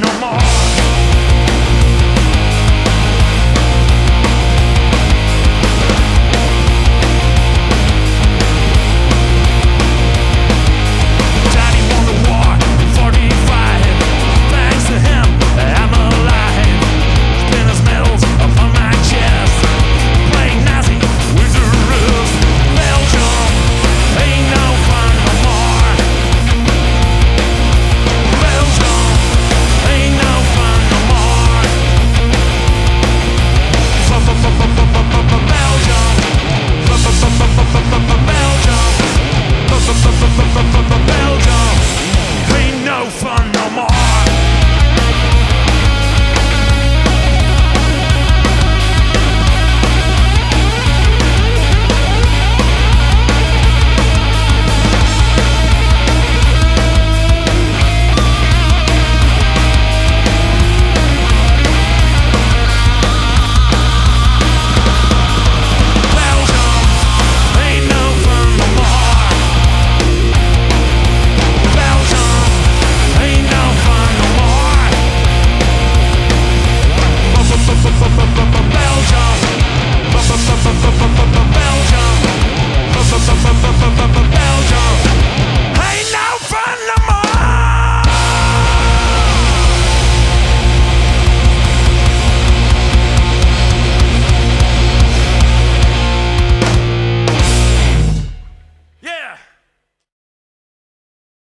no more.